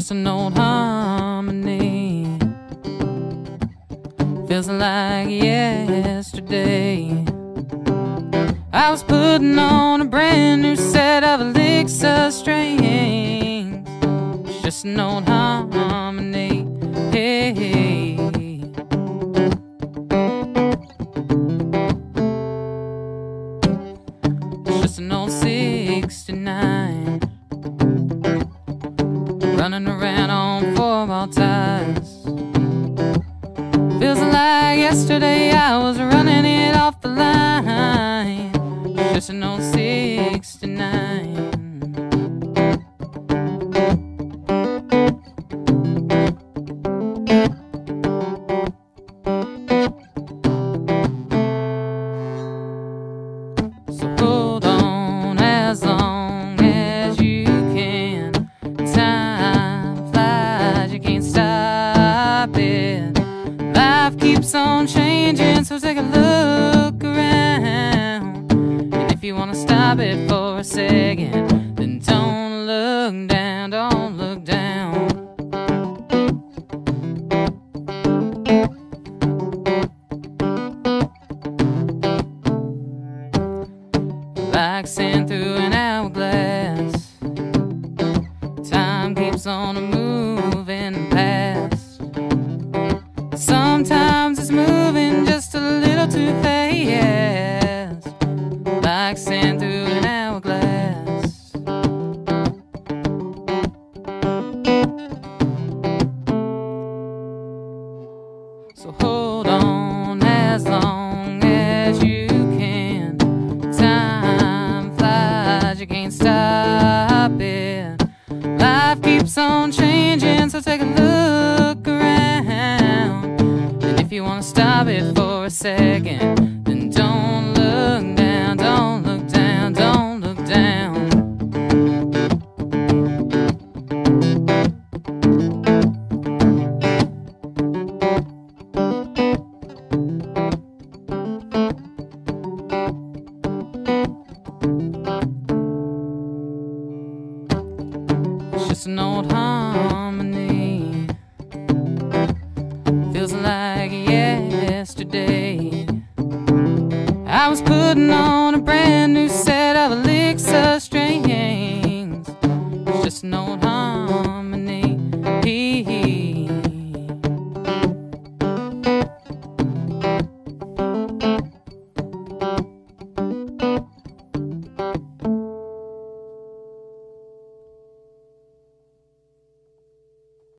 just an old harmony. Feels like yesterday. I was putting on a brand new set of elixir strings. It's just an old harmony. Hey, hey. It's just an old 69. Running around on four ball tires. Feels like yesterday I was running it off the line. Just an old 69. Keeps on changing, so take a look around. And if you wanna stop it for a second, then don't look down, don't look down. like sand through an hourglass. Time keeps on a moving too fast, like sand through an hourglass. So hold on as long as you can. Time flies, you can't stop it. Life keeps on changing, so take a look around. And if you wanna stop it for second, then don't look down, don't look down, don't look down. It's just an old harmony. Feels like yesterday. I was putting on a brand new set of elixir strings. Just knowing how.